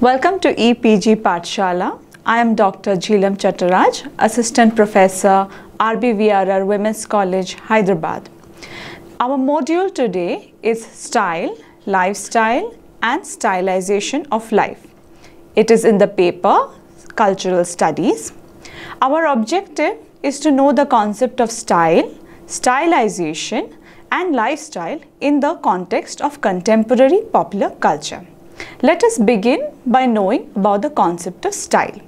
Welcome to EPG Pathshala. I am Dr. Jhilam Chattaraj, Assistant Professor, RBVRR Women's College, Hyderabad. Our module today is Style, Lifestyle and Stylization of Life. It is in the paper Cultural Studies. Our objective is to know the concept of style, stylization and lifestyle in the context of contemporary popular culture. Let us begin by knowing about the concept of style.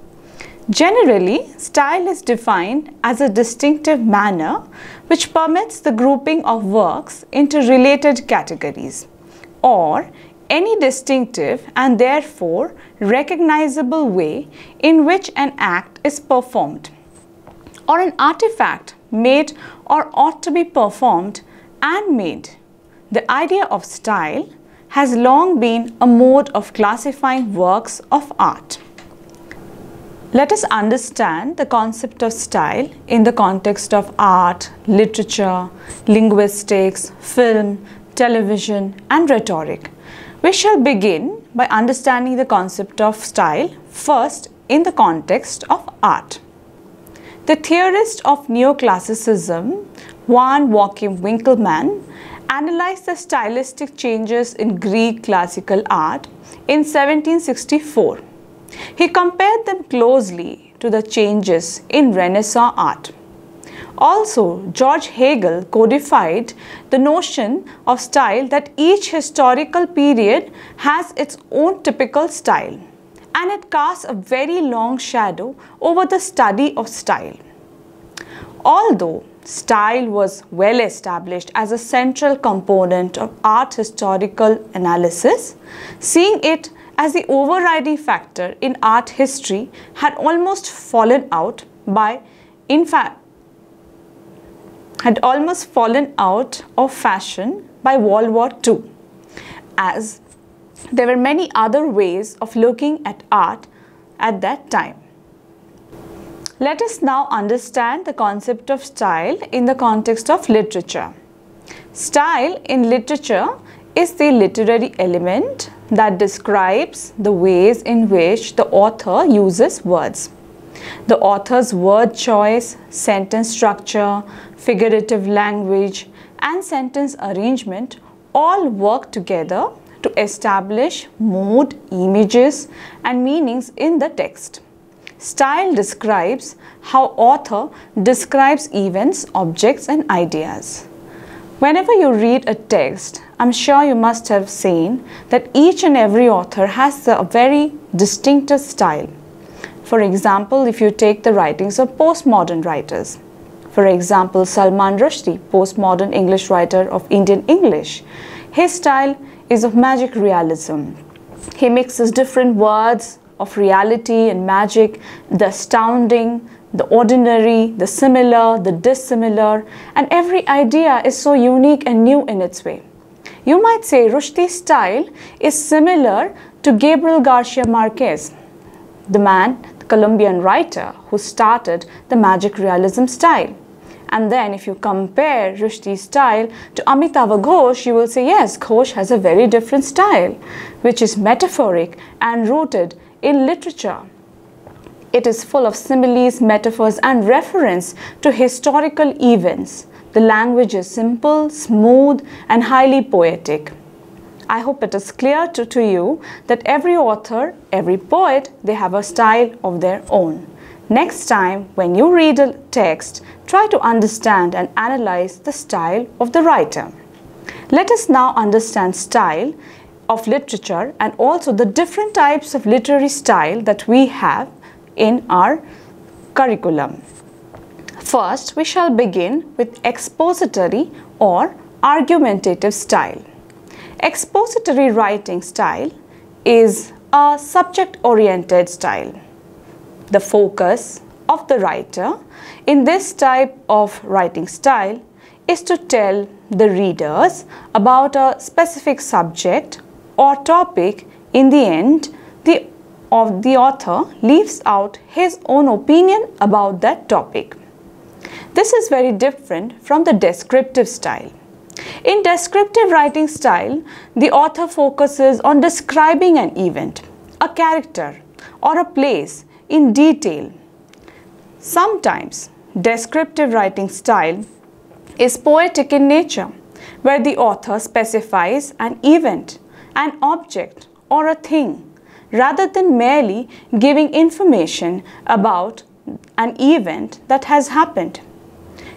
Generally, style is defined as a distinctive manner which permits the grouping of works into related categories or any distinctive and therefore recognizable way in which an act is performed or an artifact made or ought to be performed and made. The idea of style has long been a mode of classifying works of art. Let us understand the concept of style in the context of art, literature, linguistics, film, television and rhetoric. We shall begin by understanding the concept of style first in the context of art. The theorist of neoclassicism, Johann Joachim Winckelmann, analyzed the stylistic changes in Greek classical art in 1764. He compared them closely to the changes in Renaissance art. Also, George Hegel codified the notion of style that each historical period has its own typical style and it casts a very long shadow over the study of style. Although style was well established as a central component of art historical analysis, seeing it as the overriding factor in art history had almost fallen out by in fact had almost fallen out of fashion by World War II as there were many other ways of looking at art at that time. Let us now understand the concept of style in the context of literature. Style in literature is the literary element that describes the ways in which the author uses words. The author's word choice, sentence structure, figurative language and sentence arrangement all work together to establish mood, images and meanings in the text. Style describes how author describes events, objects and ideas. Whenever you read a text, I'm sure you must have seen that each and every author has a very distinctive style. For example, if you take the writings of postmodern writers, for example, Salman Rushdie, postmodern English writer of Indian English, his style is of magic realism. He mixes different words, of reality and magic, the astounding, the ordinary, the similar, the dissimilar, and every idea is so unique and new in its way. You might say Rushdie's style is similar to Gabriel Garcia Marquez, the man, the Colombian writer who started the magic realism style. And then if you compare Rushdie's style to Amitava Ghosh, you will say, yes, Ghosh has a very different style, which is metaphoric and rooted in literature. It is full of similes, metaphors and reference to historical events. The language is simple, smooth and highly poetic. I hope it is clear to, to you that every author, every poet, they have a style of their own. Next time when you read a text, try to understand and analyze the style of the writer. Let us now understand style of literature and also the different types of literary style that we have in our curriculum. First, we shall begin with expository or argumentative style. Expository writing style is a subject-oriented style. The focus of the writer in this type of writing style is to tell the readers about a specific subject or topic, in the end, the, of the author leaves out his own opinion about that topic. This is very different from the descriptive style. In descriptive writing style, the author focuses on describing an event a character or a place in detail. Sometimes descriptive writing style is poetic in nature, where the author specifies an event, an object, or a thing, rather than merely giving information about an event that has happened.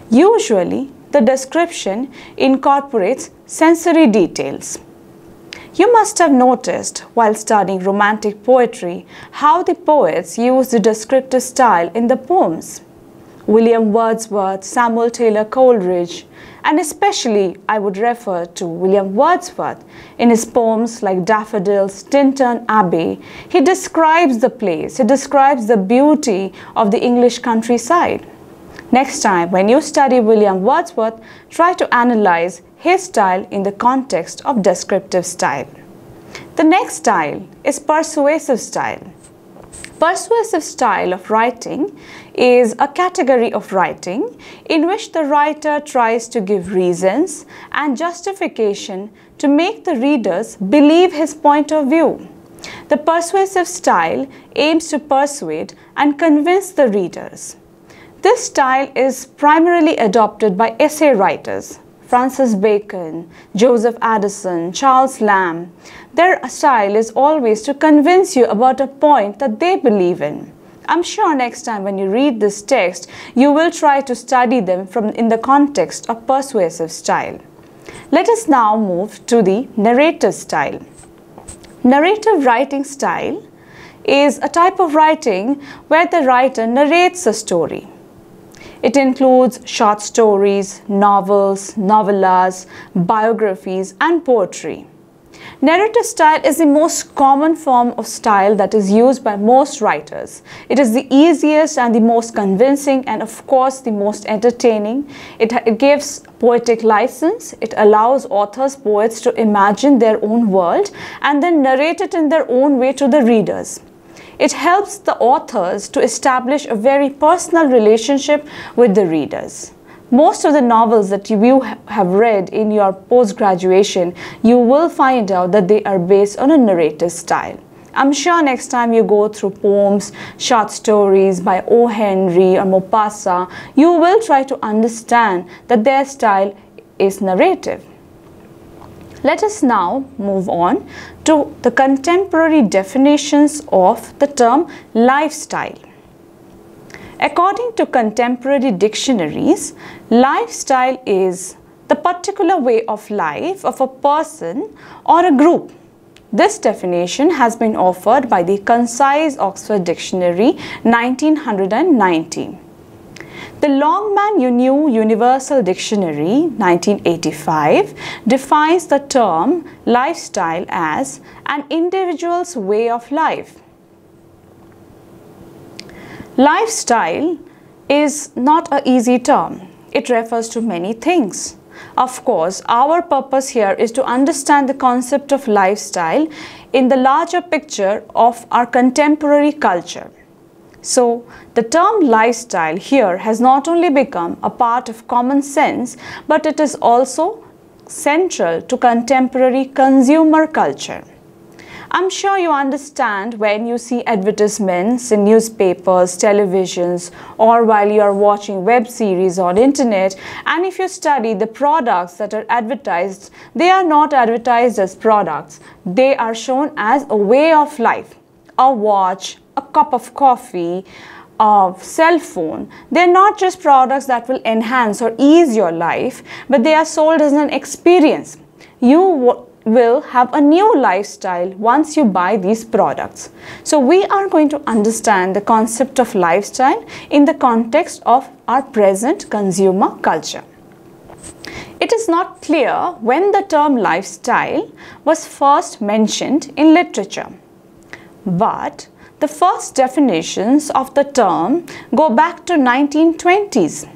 Usually, the description incorporates sensory details. You must have noticed while studying Romantic poetry how the poets use the descriptive style in the poems. William Wordsworth, Samuel Taylor Coleridge, and especially I would refer to William Wordsworth in his poems like Daffodils, Tintern Abbey. He describes the place, he describes the beauty of the English countryside. Next time, when you study William Wordsworth, try to analyze his style in the context of descriptive style. The next style is persuasive style. Persuasive style of writing is a category of writing in which the writer tries to give reasons and justification to make the readers believe his point of view. The persuasive style aims to persuade and convince the readers. This style is primarily adopted by essay writers, Francis Bacon, Joseph Addison, Charles Lamb. Their style is always to convince you about a point that they believe in. I'm sure next time when you read this text, you will try to study them from in the context of persuasive style. Let us now move to the narrative style. Narrative writing style is a type of writing where the writer narrates a story. It includes short stories, novels, novellas, biographies, and poetry. Narrative style is the most common form of style that is used by most writers. It is the easiest and the most convincing and of course the most entertaining. It, it, gives poetic license. It allows authors, poets to imagine their own world and then narrate it in their own way to the readers. It helps the authors to establish a very personal relationship with the readers. Most of the novels that you have read in your post-graduation, you will find out that they are based on a narrative style. I'm sure next time you go through poems, short stories by O. Henry or Maupassant, you will try to understand that their style is narrative. Let us now move on to the contemporary definitions of the term lifestyle. According to contemporary dictionaries, lifestyle is the particular way of life of a person or a group. This definition has been offered by the Concise Oxford Dictionary 1990. The Longman New Universal Dictionary 1985 defines the term lifestyle as an individual's way of life. Lifestyle is not an easy term. It refers to many things. Of course, our purpose here is to understand the concept of lifestyle in the larger picture of our contemporary culture. So, the term lifestyle here has not only become a part of common sense, but it is also central to contemporary consumer culture. I'm sure you understand when you see advertisements in newspapers, televisions, or while you are watching web series on internet. And if you study the products that are advertised, they are not advertised as products. They are shown as a way of life. A watch, a cup of coffee, a cell phone, they're not just products that will enhance or ease your life, but they are sold as an experience. You will have a new lifestyle once you buy these products. So we are going to understand the concept of lifestyle in the context of our present consumer culture. It is not clear when the term lifestyle was first mentioned in literature. But the first definitions of the term go back to 1920s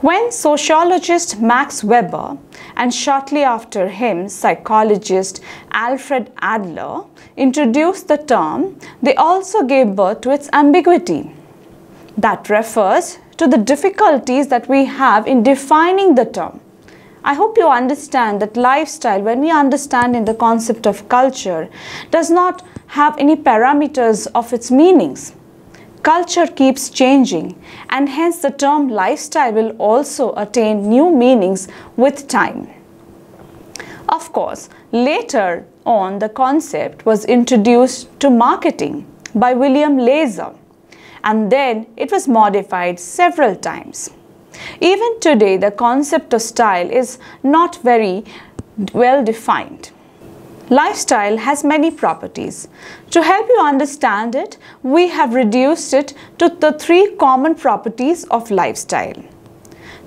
when sociologist Max Weber and shortly after him psychologist Alfred Adler introduced the term, they also gave birth to its ambiguity. That refers to the difficulties that we have in defining the term. I hope you understand that lifestyle, when we understand in the concept of culture, does not have any parameters of its meanings. Culture keeps changing and hence the term lifestyle will also attain new meanings with time. Of course, later on the concept was introduced to marketing by William Lazer and then it was modified several times. Even today, the concept of style is not very well defined. Lifestyle has many properties. To help you understand it, we have reduced it to the three common properties of lifestyle.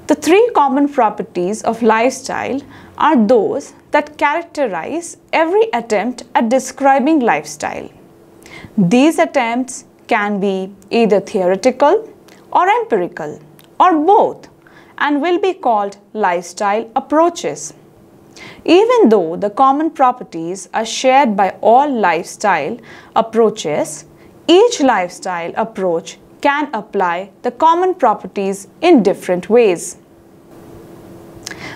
The three common properties of lifestyle are those that characterize every attempt at describing lifestyle. These attempts can be either theoretical or empirical or both and will be called lifestyle approaches. Even though the common properties are shared by all lifestyle approaches, each lifestyle approach can apply the common properties in different ways.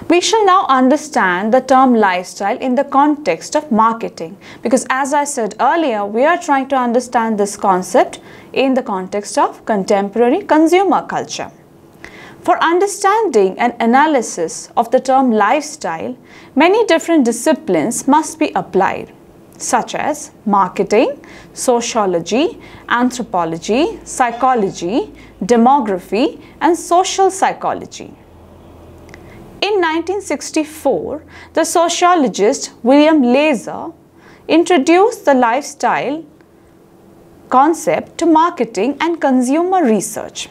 We shall now understand the term lifestyle in the context of marketing because as I said earlier, we are trying to understand this concept in the context of contemporary consumer culture. For understanding and analysis of the term lifestyle, many different disciplines must be applied such as marketing, sociology, anthropology, psychology, demography and social psychology. In 1964, the sociologist William Lazer introduced the lifestyle concept to marketing and consumer research.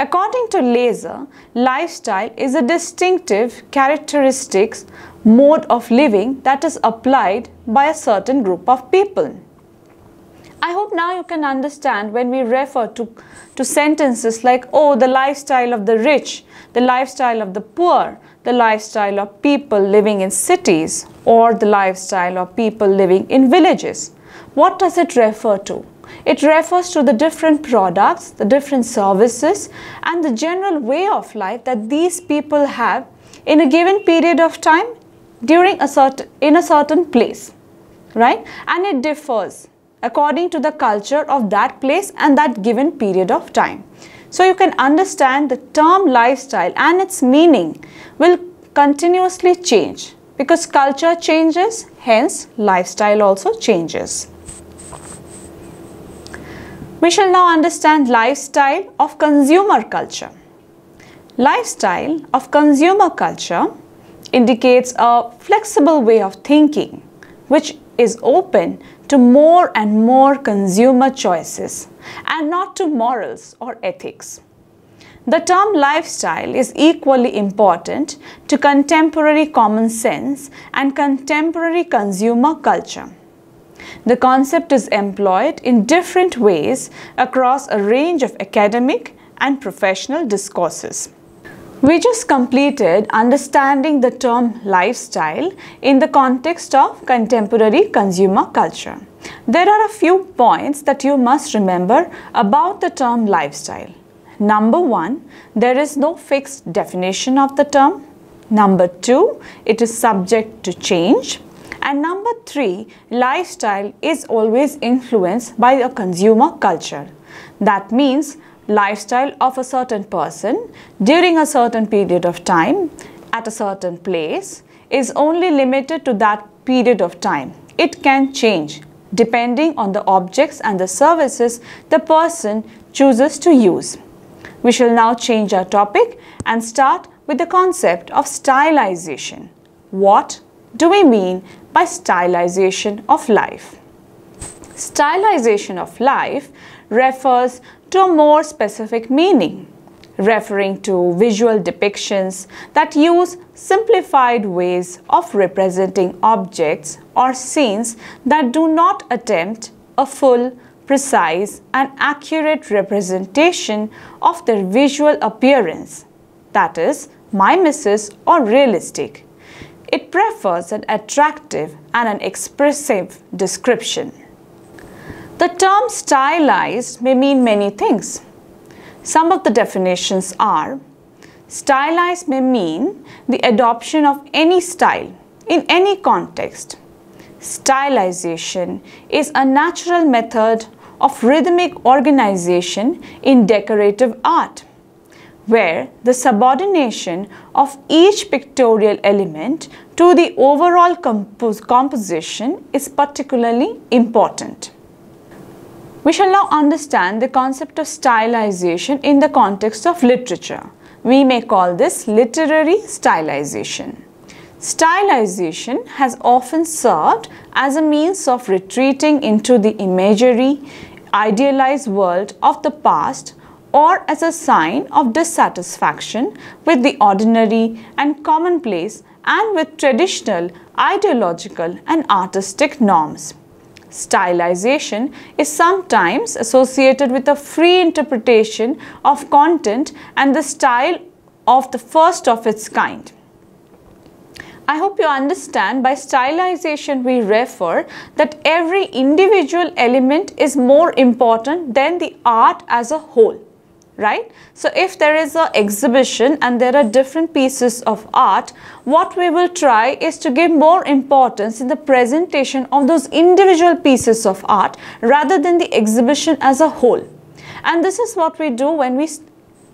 According to Lazer, lifestyle is a distinctive characteristics mode of living that is applied by a certain group of people. I hope now you can understand when we refer to, to sentences like, oh, the lifestyle of the rich, the lifestyle of the poor, the lifestyle of people living in cities, or the lifestyle of people living in villages. What does it refer to? It refers to the different products, the different services and the general way of life that these people have in a given period of time during a certain in a certain place right? And it differs according to the culture of that place and that given period of time. So you can understand the term lifestyle and its meaning will continuously change because culture changes hence lifestyle also changes we shall now understand lifestyle of consumer culture. Lifestyle of consumer culture indicates a flexible way of thinking which is open to more and more consumer choices and not to morals or ethics. The term lifestyle is equally important to contemporary common sense and contemporary consumer culture. The concept is employed in different ways across a range of academic and professional discourses. We just completed understanding the term lifestyle in the context of contemporary consumer culture. There are a few points that you must remember about the term lifestyle. Number one, there is no fixed definition of the term. Number two, it is subject to change. And number three, lifestyle is always influenced by a consumer culture. That means lifestyle of a certain person during a certain period of time at a certain place is only limited to that period of time. It can change depending on the objects and the services the person chooses to use. We shall now change our topic and start with the concept of stylization. What do we mean by stylization of life? Stylization of life refers to a more specific meaning, referring to visual depictions that use simplified ways of representing objects or scenes that do not attempt a full, precise and accurate representation of their visual appearance, that is, mimesis or realistic. It prefers an attractive and an expressive description. The term stylized may mean many things. Some of the definitions are Stylized may mean the adoption of any style in any context. Stylization is a natural method of rhythmic organization in decorative art, where the subordination of each pictorial element to the overall compos composition is particularly important. We shall now understand the concept of stylization in the context of literature. We may call this literary stylization. Stylization has often served as a means of retreating into the imagery, idealized world of the past or as a sign of dissatisfaction with the ordinary and commonplace and with traditional ideological and artistic norms. Stylization is sometimes associated with a free interpretation of content and the style of the first of its kind. I hope you understand by stylization we refer that every individual element is more important than the art as a whole right? So if there is an exhibition and there are different pieces of art, what we will try is to give more importance in the presentation of those individual pieces of art rather than the exhibition as a whole. And this is what we do when we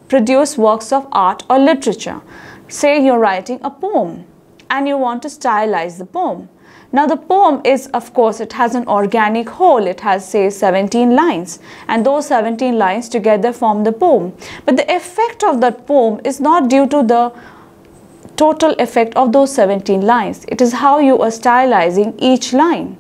produce works of art or literature. Say you're writing a poem and you want to stylize the poem. Now the poem is, of course, it has an organic whole. It has, say, 17 lines. And those 17 lines together form the poem. But the effect of that poem is not due to the total effect of those 17 lines. It is how you are stylizing each line.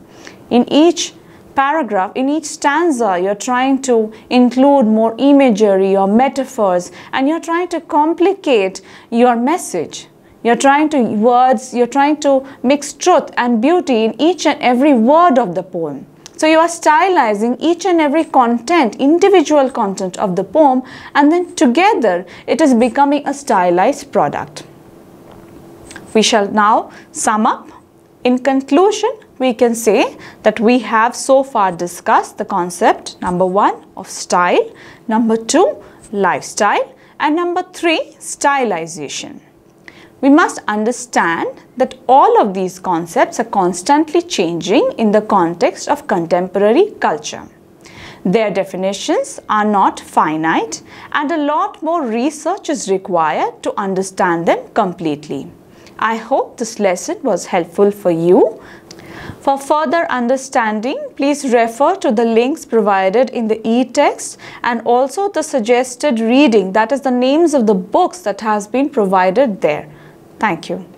In each paragraph, in each stanza, you're trying to include more imagery or metaphors and you're trying to complicate your message. You're trying to words, you're trying to mix truth and beauty in each and every word of the poem. So you are stylizing each and every content, individual content of the poem and then together it is becoming a stylized product. We shall now sum up. In conclusion, we can say that we have so far discussed the concept number one of style, number two lifestyle and number three stylization. We must understand that all of these concepts are constantly changing in the context of contemporary culture. Their definitions are not finite and a lot more research is required to understand them completely. I hope this lesson was helpful for you. For further understanding, please refer to the links provided in the e-text and also the suggested reading that is the names of the books that has been provided there. Thank you.